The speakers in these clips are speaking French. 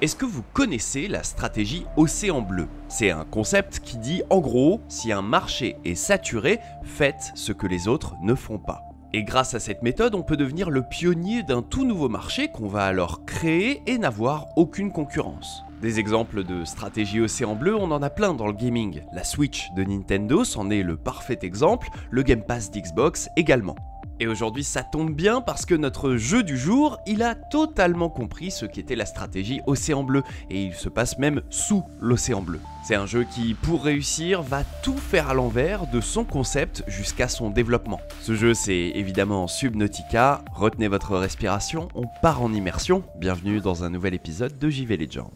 Est-ce que vous connaissez la stratégie Océan Bleu? C'est un concept qui dit en gros, si un marché est saturé, faites ce que les autres ne font pas. Et grâce à cette méthode, on peut devenir le pionnier d'un tout nouveau marché qu'on va alors créer et n'avoir aucune concurrence. Des exemples de stratégie Océan Bleu, on en a plein dans le gaming. La Switch de Nintendo s'en est le parfait exemple, le Game Pass d'Xbox également. Et aujourd'hui, ça tombe bien parce que notre jeu du jour, il a totalement compris ce qu'était la stratégie Océan Bleu, et il se passe même sous l'Océan Bleu. C'est un jeu qui, pour réussir, va tout faire à l'envers de son concept jusqu'à son développement. Ce jeu, c'est évidemment Subnautica. Retenez votre respiration, on part en immersion. Bienvenue dans un nouvel épisode de JV Legends.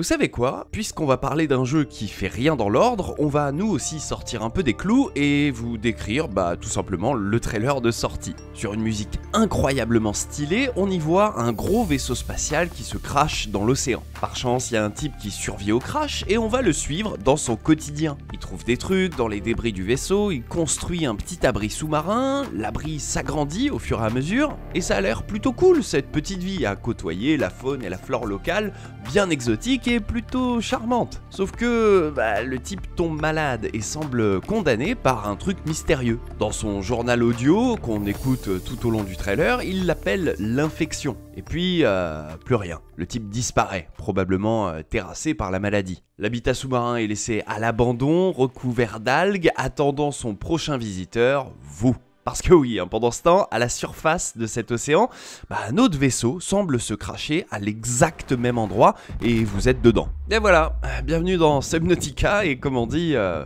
Vous savez quoi? Puisqu'on va parler d'un jeu qui fait rien dans l'ordre, on va nous aussi sortir un peu des clous et vous décrire bah tout simplement le trailer de sortie. Sur une musique incroyablement stylée, on y voit un gros vaisseau spatial qui se crache dans l'océan. Par chance, il y a un type qui survit au crash et on va le suivre dans son quotidien. Il trouve des trucs dans les débris du vaisseau, il construit un petit abri sous-marin, l'abri s'agrandit au fur et à mesure et ça a l'air plutôt cool cette petite vie à côtoyer la faune et la flore locale bien exotique plutôt charmante. Sauf que bah, le type tombe malade et semble condamné par un truc mystérieux. Dans son journal audio, qu'on écoute tout au long du trailer, il l'appelle l'infection. Et puis, euh, plus rien. Le type disparaît, probablement euh, terrassé par la maladie. L'habitat sous-marin est laissé à l'abandon, recouvert d'algues, attendant son prochain visiteur, vous. Parce que oui, hein, pendant ce temps, à la surface de cet océan, bah, un autre vaisseau semble se cracher à l'exact même endroit et vous êtes dedans. Et voilà, bienvenue dans Subnautica et comme on dit... Euh...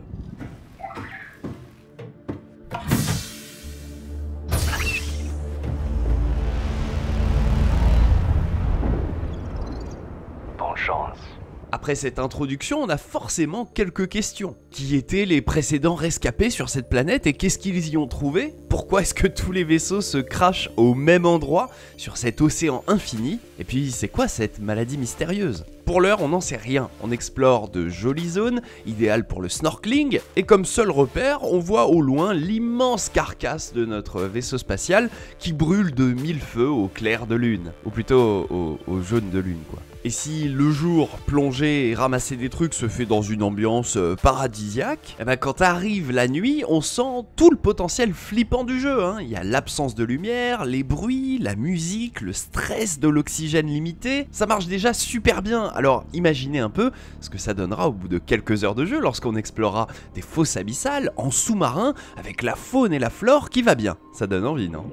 Après cette introduction, on a forcément quelques questions. Qui étaient les précédents rescapés sur cette planète et qu'est-ce qu'ils y ont trouvé? Pourquoi est-ce que tous les vaisseaux se crachent au même endroit sur cet océan infini? Et puis c'est quoi cette maladie mystérieuse? Pour l'heure, on n'en sait rien. On explore de jolies zones, idéales pour le snorkeling, et comme seul repère, on voit au loin l'immense carcasse de notre vaisseau spatial qui brûle de mille feux au clair de lune, ou plutôt au, au jaune de lune, quoi. Et si le jour, plonger et ramasser des trucs se fait dans une ambiance euh, paradisiaque, eh ben quand arrive la nuit, on sent tout le potentiel flippant du jeu. Hein. Il y a l'absence de lumière, les bruits, la musique, le stress de l'oxygène limité. Ça marche déjà super bien. Alors imaginez un peu ce que ça donnera au bout de quelques heures de jeu lorsqu'on explorera des fosses abyssales en sous-marin avec la faune et la flore qui va bien. Ça donne envie, non?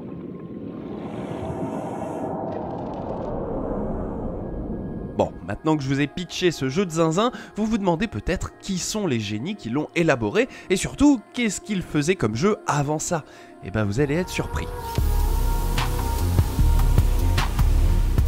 Bon, maintenant que je vous ai pitché ce jeu de zinzin, vous vous demandez peut-être qui sont les génies qui l'ont élaboré et surtout qu'est-ce qu'ils faisaient comme jeu avant ça? Eh ben vous allez être surpris.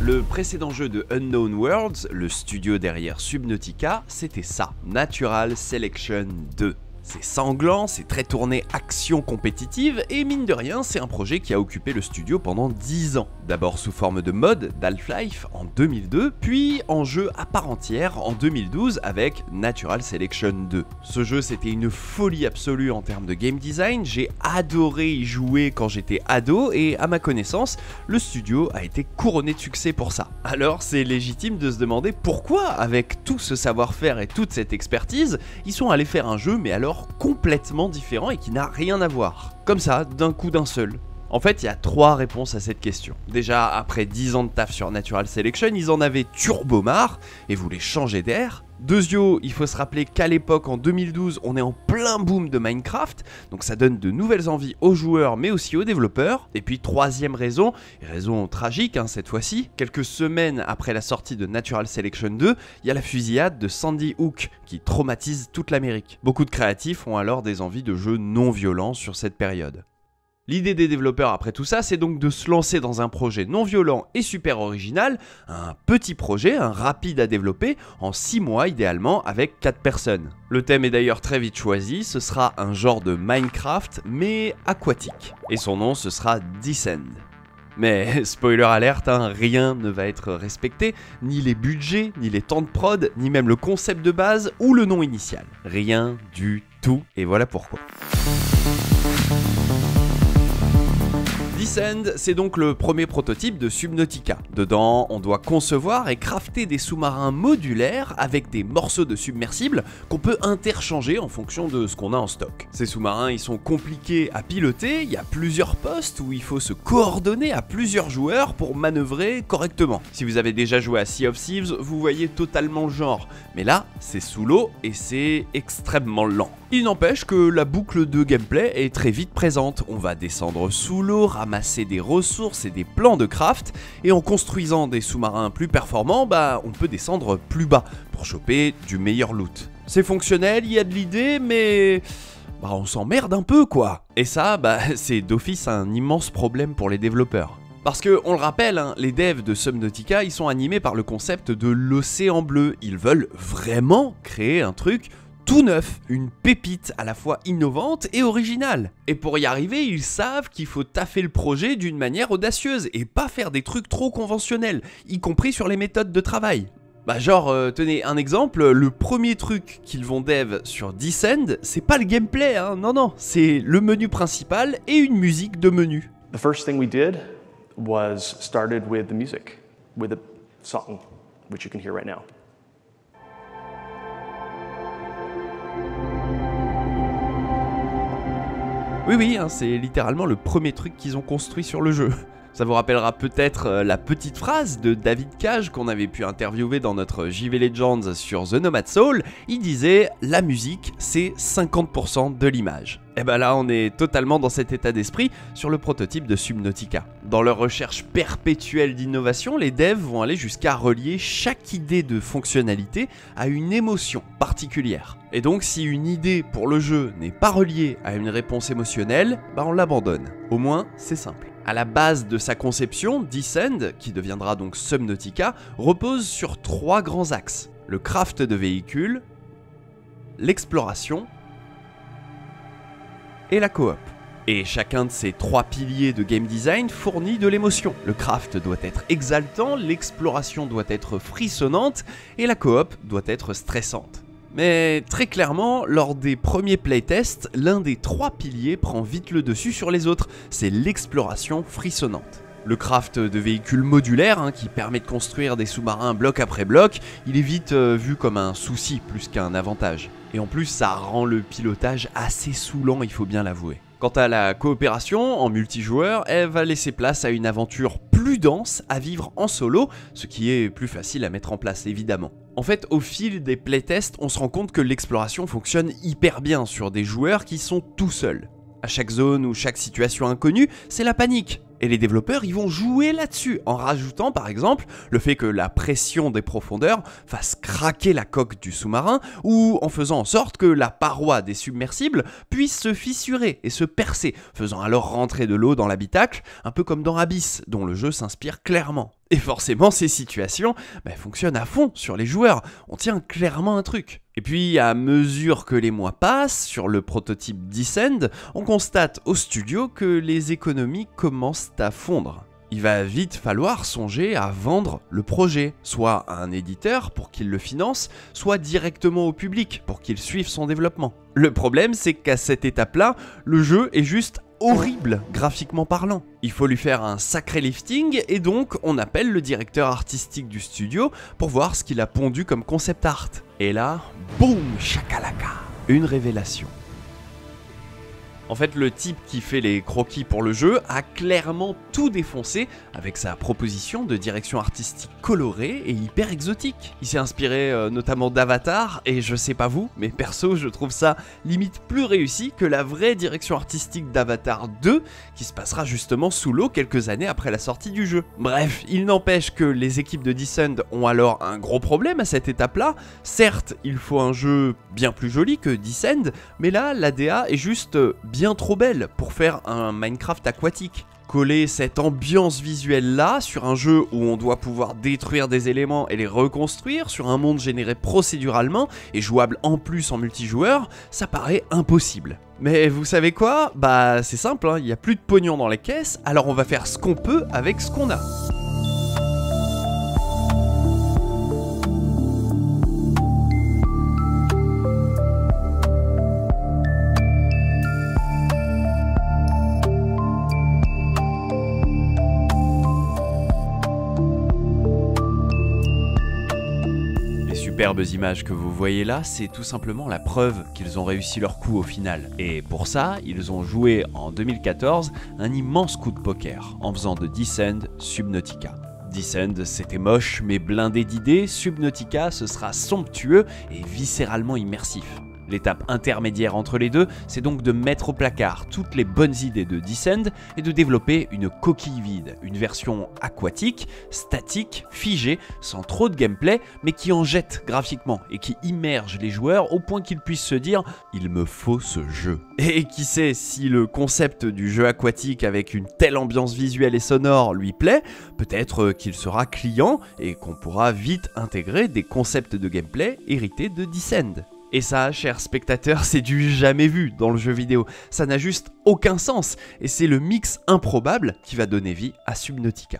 Le précédent jeu de Unknown Worlds, le studio derrière Subnautica, c'était ça, Natural Selection 2. C'est sanglant, c'est très tourné action compétitive, et mine de rien, c'est un projet qui a occupé le studio pendant 10 ans. D'abord sous forme de mode d'Half-Life en 2002, puis en jeu à part entière en 2012 avec Natural Selection 2. Ce jeu c'était une folie absolue en termes de game design, j'ai adoré y jouer quand j'étais ado, et à ma connaissance, le studio a été couronné de succès pour ça. Alors c'est légitime de se demander pourquoi, avec tout ce savoir-faire et toute cette expertise, ils sont allés faire un jeu mais alors complètement différent et qui n'a rien à voir. Comme ça, d'un coup d'un seul. En fait, il y a trois réponses à cette question. Déjà, après 10 ans de taf sur Natural Selection, ils en avaient turbo marre et voulaient changer d'air. Deuxio, il faut se rappeler qu'à l'époque, en 2012, on est en plein boom de Minecraft, donc ça donne de nouvelles envies aux joueurs, mais aussi aux développeurs. Et puis troisième raison, raison tragique hein, cette fois-ci, quelques semaines après la sortie de Natural Selection 2, il y a la fusillade de Sandy Hook qui traumatise toute l'Amérique. Beaucoup de créatifs ont alors des envies de jeux non violents sur cette période. L'idée des développeurs après tout ça, c'est donc de se lancer dans un projet non violent et super original, un petit projet, rapide à développer, en 6 mois idéalement avec 4 personnes. Le thème est d'ailleurs très vite choisi, ce sera un genre de Minecraft mais aquatique. Et son nom ce sera Descend. Mais spoiler alerte, hein, rien ne va être respecté, ni les budgets, ni les temps de prod, ni même le concept de base ou le nom initial. Rien du tout, et voilà pourquoi. Descend, c'est donc le premier prototype de Subnautica. Dedans, on doit concevoir et crafter des sous-marins modulaires avec des morceaux de submersibles qu'on peut interchanger en fonction de ce qu'on a en stock. Ces sous-marins, ils sont compliqués à piloter, il y a plusieurs postes où il faut se coordonner à plusieurs joueurs pour manœuvrer correctement. Si vous avez déjà joué à Sea of Thieves, vous voyez totalement le genre. Mais là, c'est sous l'eau et c'est extrêmement lent. Il n'empêche que la boucle de gameplay est très vite présente. On va descendre sous l'eau, ramasser des ressources et des plans de craft, et en construisant des sous-marins plus performants, bah on peut descendre plus bas pour choper du meilleur loot. C'est fonctionnel, il y a de l'idée, mais bah on s'emmerde un peu quoi. Et ça, bah c'est d'office un immense problème pour les développeurs. Parce que, on le rappelle, hein, les devs de Subnautica, ils sont animés par le concept de l'océan bleu. Ils veulent vraiment créer un truc tout neuf, une pépite à la fois innovante et originale. Et pour y arriver, ils savent qu'il faut taffer le projet d'une manière audacieuse et pas faire des trucs trop conventionnels, y compris sur les méthodes de travail. Bah genre, euh, tenez un exemple, le premier truc qu'ils vont dev sur Descend, c'est pas le gameplay, hein, non non, c'est le menu principal et une musique de menu. The first thing we did was started with the music, with a song, which you can hear right now. Oui, oui, hein, c'est littéralement le premier truc qu'ils ont construit sur le jeu. Ça vous rappellera peut-être euh, la petite phrase de David Cage qu'on avait pu interviewer dans notre JV Legends sur The Nomad Soul. Il disait La musique, c'est 50% de l'image. Et ben là, on est totalement dans cet état d'esprit sur le prototype de Subnautica. Dans leur recherche perpétuelle d'innovation, les devs vont aller jusqu'à relier chaque idée de fonctionnalité à une émotion particulière. Et donc, si une idée pour le jeu n'est pas reliée à une réponse émotionnelle, bah on l'abandonne. Au moins, c'est simple. À la base de sa conception, Descend, qui deviendra donc Subnautica, repose sur trois grands axes. Le craft de véhicules, l'exploration et la coop. Et chacun de ces trois piliers de game design fournit de l'émotion. Le craft doit être exaltant, l'exploration doit être frissonnante et la coop doit être stressante. Mais très clairement, lors des premiers playtests, l'un des trois piliers prend vite le dessus sur les autres, c'est l'exploration frissonnante. Le craft de véhicules modulaires, hein, qui permet de construire des sous-marins bloc après bloc, il est vite euh, vu comme un souci plus qu'un avantage. Et en plus, ça rend le pilotage assez saoulant, il faut bien l'avouer. Quant à la coopération en multijoueur, elle va laisser place à une aventure à vivre en solo, ce qui est plus facile à mettre en place évidemment. En fait, au fil des playtests, on se rend compte que l'exploration fonctionne hyper bien sur des joueurs qui sont tout seuls. À chaque zone ou chaque situation inconnue, c'est la panique. Et les développeurs, ils vont jouer là-dessus, en rajoutant par exemple le fait que la pression des profondeurs fasse craquer la coque du sous-marin, ou en faisant en sorte que la paroi des submersibles puisse se fissurer et se percer, faisant alors rentrer de l'eau dans l'habitacle, un peu comme dans Abyss, dont le jeu s'inspire clairement. Et forcément, ces situations bah, fonctionnent à fond sur les joueurs. On tient clairement un truc. Et puis, à mesure que les mois passent, sur le prototype Descend, on constate au studio que les économies commencent à fondre. Il va vite falloir songer à vendre le projet, soit à un éditeur pour qu'il le finance, soit directement au public pour qu'il suive son développement. Le problème, c'est qu'à cette étape-là, le jeu est juste horrible graphiquement parlant. Il faut lui faire un sacré lifting et donc on appelle le directeur artistique du studio pour voir ce qu'il a pondu comme concept art. Et là, boum, chakalaka, une révélation. En fait, le type qui fait les croquis pour le jeu a clairement tout défoncé avec sa proposition de direction artistique colorée et hyper exotique. Il s'est inspiré euh, notamment d'Avatar, et je sais pas vous, mais perso, je trouve ça limite plus réussi que la vraie direction artistique d'Avatar 2, qui se passera justement sous l'eau quelques années après la sortie du jeu. Bref, il n'empêche que les équipes de Descend ont alors un gros problème à cette étape-là. Certes, il faut un jeu bien plus joli que Descend, mais là, l'ADA est juste bien trop belle pour faire un Minecraft aquatique. coller cette ambiance visuelle là sur un jeu où on doit pouvoir détruire des éléments et les reconstruire, sur un monde généré procéduralement et jouable en plus en multijoueur, ça paraît impossible. Mais vous savez quoi? Bah c'est simple, hein, il n'y a plus de pognon dans les caisses, alors on va faire ce qu'on peut avec ce qu'on a. superbes images que vous voyez là, c'est tout simplement la preuve qu'ils ont réussi leur coup au final. Et pour ça, ils ont joué en 2014 un immense coup de poker en faisant de Descend Subnautica. Descend, c'était moche mais blindé d'idées, Subnautica, ce sera somptueux et viscéralement immersif. L'étape intermédiaire entre les deux, c'est donc de mettre au placard toutes les bonnes idées de Descend et de développer une coquille vide, une version aquatique, statique, figée, sans trop de gameplay, mais qui en jette graphiquement et qui immerge les joueurs au point qu'ils puissent se dire il me faut ce jeu. Et qui sait si le concept du jeu aquatique avec une telle ambiance visuelle et sonore lui plaît, peut-être qu'il sera client et qu'on pourra vite intégrer des concepts de gameplay hérités de Descend. Et ça, chers spectateurs, c'est du jamais vu dans le jeu vidéo. Ça n'a juste aucun sens, et c'est le mix improbable qui va donner vie à Subnautica.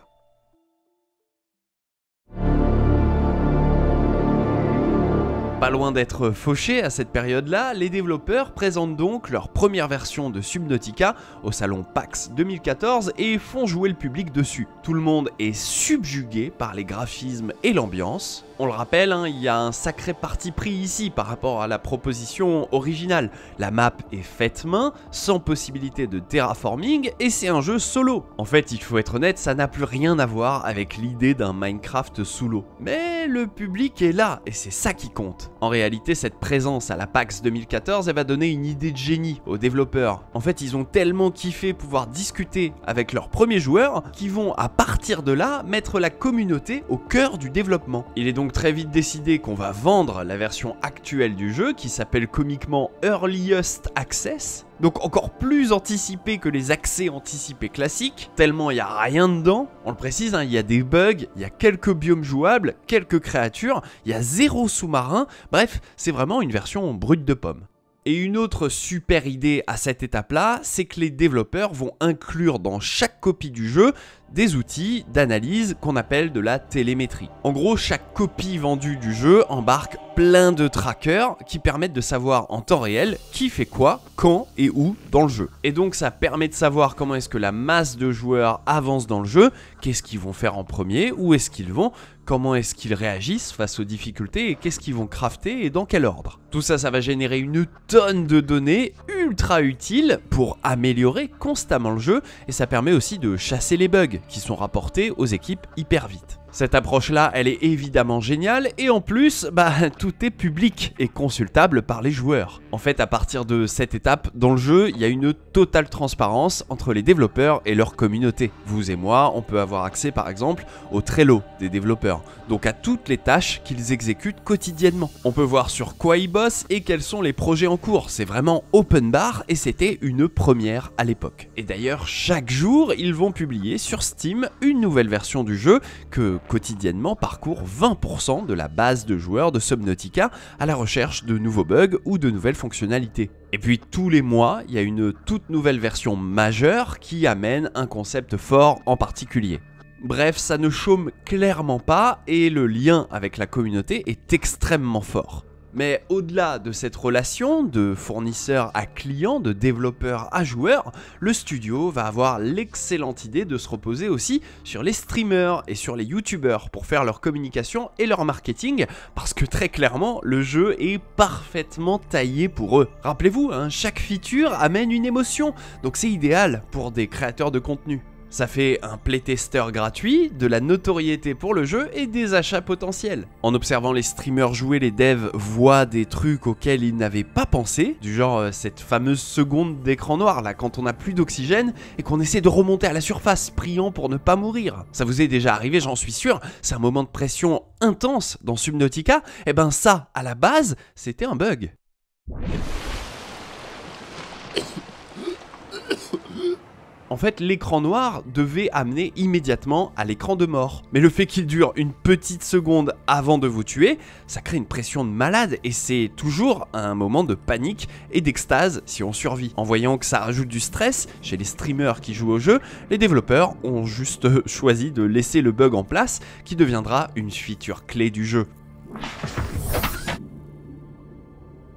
Pas loin d'être fauchés à cette période-là, les développeurs présentent donc leur première version de Subnautica au salon PAX 2014 et font jouer le public dessus. Tout le monde est subjugué par les graphismes et l'ambiance. On le rappelle, hein, il y a un sacré parti pris ici par rapport à la proposition originale. La map est faite main, sans possibilité de terraforming, et c'est un jeu solo. En fait, il faut être honnête, ça n'a plus rien à voir avec l'idée d'un Minecraft sous l'eau. Mais le public est là, et c'est ça qui compte. En réalité, cette présence à la PAX 2014, elle va donner une idée de génie aux développeurs. En fait, ils ont tellement kiffé pouvoir discuter avec leurs premiers joueurs, qu'ils vont à partir de là mettre la communauté au cœur du développement. Il est donc très vite décidé qu'on va vendre la version actuelle du jeu qui s'appelle comiquement Earliest Access. Donc encore plus anticipé que les accès anticipés classiques, tellement il n'y a rien dedans. On le précise, hein, il y a des bugs, il y a quelques biomes jouables, quelques créatures, il y a zéro sous-marin, bref, c'est vraiment une version brute de pomme. Et une autre super idée à cette étape-là, c'est que les développeurs vont inclure dans chaque copie du jeu des outils d'analyse qu'on appelle de la télémétrie. En gros, chaque copie vendue du jeu embarque plein de trackers qui permettent de savoir en temps réel qui fait quoi, quand et où dans le jeu. Et donc ça permet de savoir comment est-ce que la masse de joueurs avance dans le jeu, qu'est-ce qu'ils vont faire en premier, où est-ce qu'ils vont, comment est-ce qu'ils réagissent face aux difficultés et qu'est-ce qu'ils vont crafter et dans quel ordre. Tout ça, ça va générer une tonne de données ultra utiles pour améliorer constamment le jeu et ça permet aussi de chasser les bugs qui sont rapportés aux équipes hyper vite. Cette approche-là, elle est évidemment géniale et en plus, bah, tout est public et consultable par les joueurs. En fait, à partir de cette étape dans le jeu, il y a une totale transparence entre les développeurs et leur communauté. Vous et moi, on peut avoir accès par exemple au Trello des développeurs, donc à toutes les tâches qu'ils exécutent quotidiennement. On peut voir sur quoi ils bossent et quels sont les projets en cours. C'est vraiment open bar et c'était une première à l'époque. Et d'ailleurs, chaque jour, ils vont publier sur Steam une nouvelle version du jeu que quotidiennement parcourt 20% de la base de joueurs de Subnautica à la recherche de nouveaux bugs ou de nouvelles fonctionnalités. Et puis tous les mois, il y a une toute nouvelle version majeure qui amène un concept fort en particulier. Bref, ça ne chôme clairement pas et le lien avec la communauté est extrêmement fort. Mais au-delà de cette relation de fournisseur à client, de développeur à joueur, le studio va avoir l'excellente idée de se reposer aussi sur les streamers et sur les youtubeurs pour faire leur communication et leur marketing, parce que très clairement, le jeu est parfaitement taillé pour eux. Rappelez-vous, hein, chaque feature amène une émotion, donc c'est idéal pour des créateurs de contenu. Ça fait un playtester gratuit, de la notoriété pour le jeu et des achats potentiels. En observant les streamers jouer, les devs voient des trucs auxquels ils n'avaient pas pensé, du genre euh, cette fameuse seconde d'écran noir là quand on n'a plus d'oxygène et qu'on essaie de remonter à la surface, priant pour ne pas mourir. Ça vous est déjà arrivé, j'en suis sûr, c'est un moment de pression intense dans Subnautica, et eh ben ça, à la base, c'était un bug. En fait, l'écran noir devait amener immédiatement à l'écran de mort. Mais le fait qu'il dure une petite seconde avant de vous tuer, ça crée une pression de malade et c'est toujours un moment de panique et d'extase si on survit. En voyant que ça rajoute du stress chez les streamers qui jouent au jeu, les développeurs ont juste choisi de laisser le bug en place qui deviendra une feature clé du jeu.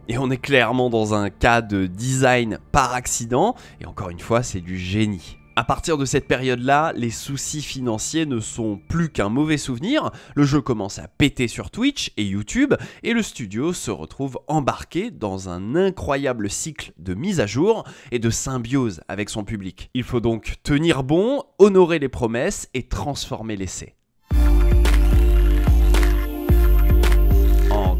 Et on est clairement dans un cas de design par accident, et encore une fois, c'est du génie. À partir de cette période-là, les soucis financiers ne sont plus qu'un mauvais souvenir, le jeu commence à péter sur Twitch et YouTube, et le studio se retrouve embarqué dans un incroyable cycle de mise à jour et de symbiose avec son public. Il faut donc tenir bon, honorer les promesses et transformer l'essai.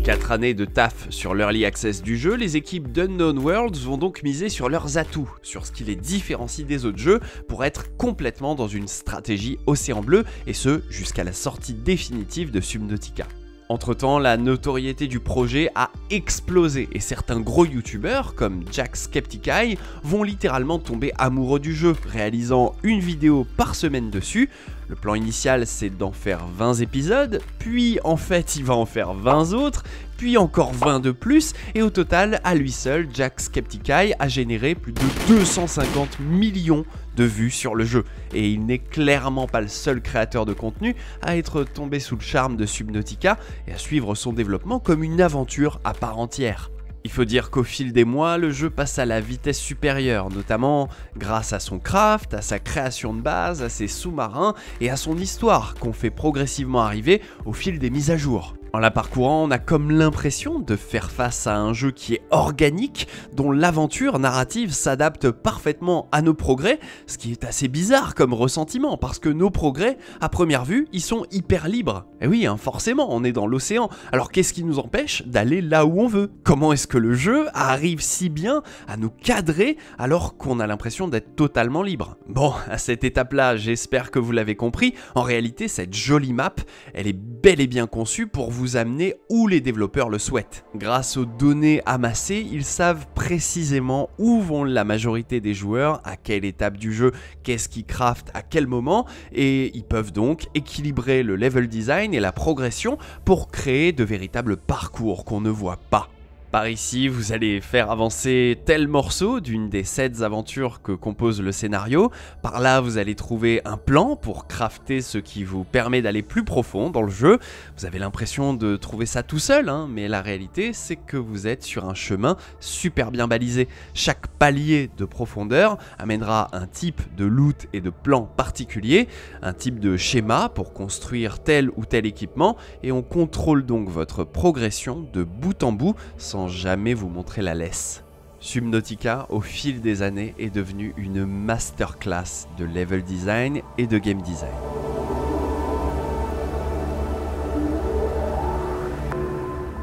4 années de taf sur l'early access du jeu, les équipes d'Unknown Worlds vont donc miser sur leurs atouts, sur ce qui les différencie des autres jeux, pour être complètement dans une stratégie océan bleu, et ce jusqu'à la sortie définitive de Subnautica. Entre-temps, la notoriété du projet a explosé et certains gros youtubeurs comme Jack Skepticeye vont littéralement tomber amoureux du jeu, réalisant une vidéo par semaine dessus. Le plan initial c'est d'en faire 20 épisodes, puis en fait il va en faire 20 autres, puis encore 20 de plus, et au total, à lui seul, Jack Skepticeye a généré plus de 250 millions de vues sur le jeu. Et il n'est clairement pas le seul créateur de contenu à être tombé sous le charme de Subnautica et à suivre son développement comme une aventure à part entière. Il faut dire qu'au fil des mois, le jeu passe à la vitesse supérieure, notamment grâce à son craft, à sa création de base, à ses sous-marins et à son histoire qu'on fait progressivement arriver au fil des mises à jour. En la parcourant, on a comme l'impression de faire face à un jeu qui est organique, dont l'aventure narrative s'adapte parfaitement à nos progrès, ce qui est assez bizarre comme ressentiment, parce que nos progrès, à première vue, ils sont hyper libres. Et oui, hein, forcément, on est dans l'océan, alors qu'est-ce qui nous empêche d'aller là où on veut? Comment est-ce que le jeu arrive si bien à nous cadrer alors qu'on a l'impression d'être totalement libre? Bon, à cette étape-là, j'espère que vous l'avez compris, en réalité, cette jolie map, elle est bel et bien conçue pour vous amener où les développeurs le souhaitent. Grâce aux données amassées, ils savent précisément où vont la majorité des joueurs, à quelle étape du jeu, qu'est-ce qu'ils craftent, à quel moment, et ils peuvent donc équilibrer le level design et la progression pour créer de véritables parcours qu'on ne voit pas. Par ici, vous allez faire avancer tel morceau d'une des sept aventures que compose le scénario. Par là, vous allez trouver un plan pour crafter ce qui vous permet d'aller plus profond dans le jeu. Vous avez l'impression de trouver ça tout seul, hein, mais la réalité, c'est que vous êtes sur un chemin super bien balisé. Chaque palier de profondeur amènera un type de loot et de plan particulier, un type de schéma pour construire tel ou tel équipement, et on contrôle donc votre progression de bout en bout jamais vous montrer la laisse. Subnautica, au fil des années, est devenu une masterclass de level design et de game design.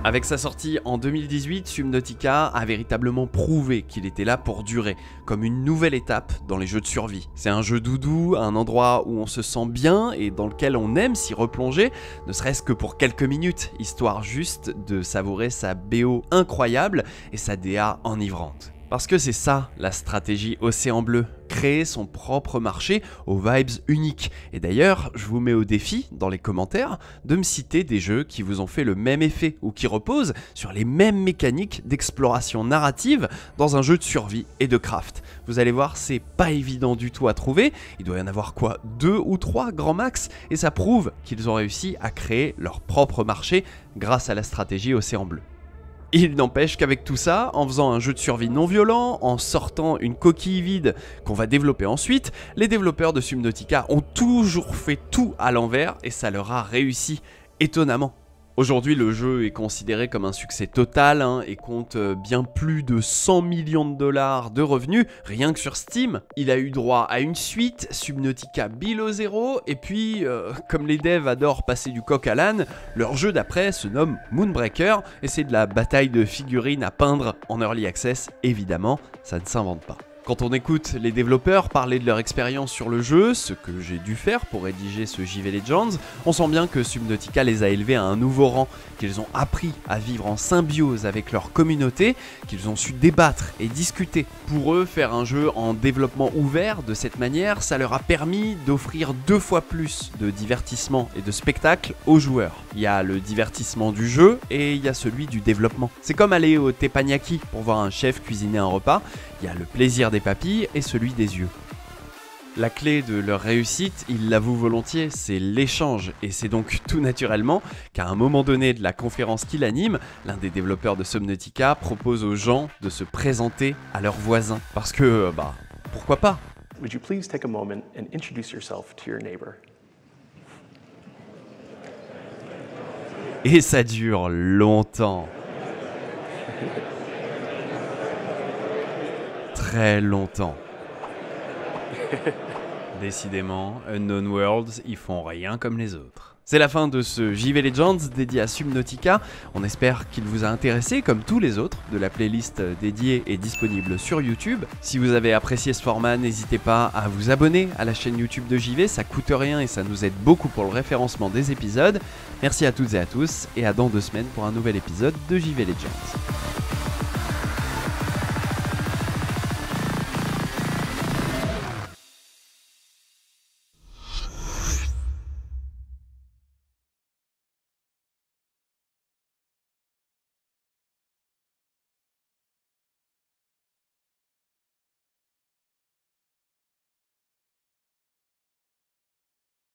Avec sa sortie en 2018, Subnautica a véritablement prouvé qu'il était là pour durer, comme une nouvelle étape dans les jeux de survie. C'est un jeu doudou, un endroit où on se sent bien et dans lequel on aime s'y replonger, ne serait-ce que pour quelques minutes, histoire juste de savourer sa BO incroyable et sa DA enivrante. Parce que c'est ça la stratégie Océan Bleu, créer son propre marché aux vibes uniques. Et d'ailleurs, je vous mets au défi dans les commentaires de me citer des jeux qui vous ont fait le même effet ou qui reposent sur les mêmes mécaniques d'exploration narrative dans un jeu de survie et de craft. Vous allez voir, c'est pas évident du tout à trouver. Il doit y en avoir quoi Deux ou trois grand max? Et ça prouve qu'ils ont réussi à créer leur propre marché grâce à la stratégie Océan Bleu. Il n'empêche qu'avec tout ça, en faisant un jeu de survie non violent, en sortant une coquille vide qu'on va développer ensuite, les développeurs de Subnautica ont toujours fait tout à l'envers et ça leur a réussi étonnamment. Aujourd'hui, le jeu est considéré comme un succès total hein, et compte euh, bien plus de 100 millions de dollars de revenus, rien que sur Steam. Il a eu droit à une suite, Subnautica Below Zero, et puis, euh, comme les devs adorent passer du coq à l'âne, leur jeu d'après se nomme Moonbreaker, et c'est de la bataille de figurines à peindre en early access, évidemment, ça ne s'invente pas. Quand on écoute les développeurs parler de leur expérience sur le jeu, ce que j'ai dû faire pour rédiger ce JV Legends, on sent bien que Subnautica les a élevés à un nouveau rang, qu'ils ont appris à vivre en symbiose avec leur communauté, qu'ils ont su débattre et discuter. Pour eux, faire un jeu en développement ouvert de cette manière, ça leur a permis d'offrir deux fois plus de divertissement et de spectacle aux joueurs. Il y a le divertissement du jeu et il y a celui du développement. C'est comme aller au teppanyaki pour voir un chef cuisiner un repas, il y a le plaisir des papilles et celui des yeux. La clé de leur réussite, ils l'avouent volontiers, c'est l'échange. Et c'est donc tout naturellement qu'à un moment donné de la conférence qu'il anime, l'un des développeurs de Subnautica propose aux gens de se présenter à leurs voisins. Parce que, bah, pourquoi pas? Would you please take a moment and introduce yourself to your neighbor? Et ça dure longtemps. Très longtemps. Décidément, Unknown Worlds, ils font rien comme les autres. C'est la fin de ce JV Legends dédié à Subnautica. On espère qu'il vous a intéressé comme tous les autres de la playlist dédiée et disponible sur YouTube. Si vous avez apprécié ce format, n'hésitez pas à vous abonner à la chaîne YouTube de JV, ça coûte rien et ça nous aide beaucoup pour le référencement des épisodes. Merci à toutes et à tous et à dans deux semaines pour un nouvel épisode de JV Legends.